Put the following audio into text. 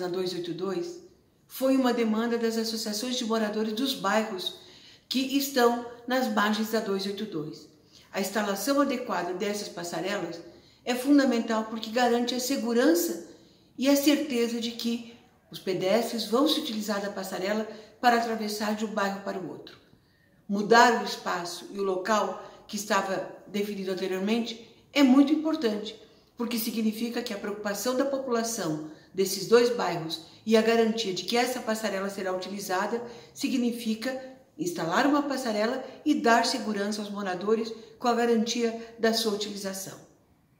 na 282 foi uma demanda das associações de moradores dos bairros que estão nas margens da 282. A instalação adequada dessas passarelas é fundamental porque garante a segurança e a certeza de que os pedestres vão se utilizar da passarela para atravessar de um bairro para o outro. Mudar o espaço e o local que estava definido anteriormente é muito importante, porque significa que a preocupação da população desses dois bairros e a garantia de que essa passarela será utilizada significa instalar uma passarela e dar segurança aos moradores com a garantia da sua utilização.